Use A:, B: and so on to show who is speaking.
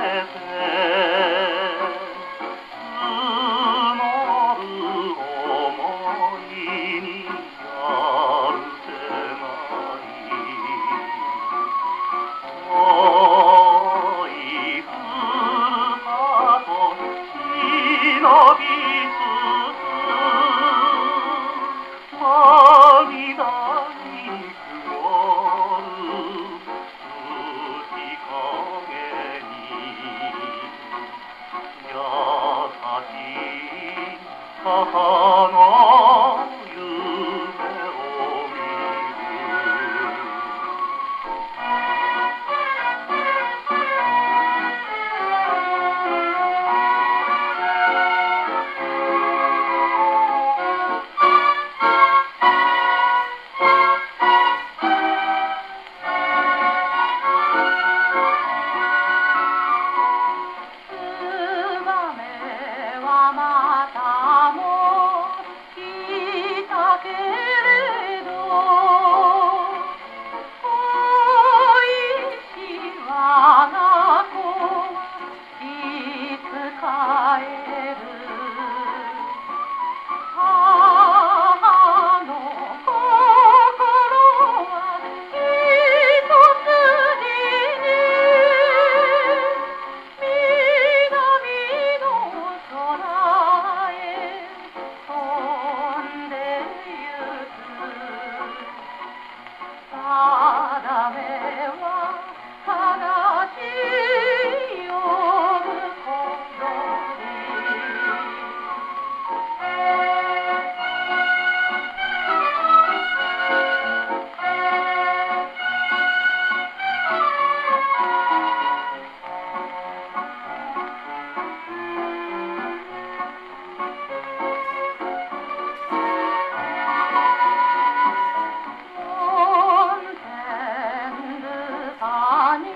A: け Ha ha ha 啊你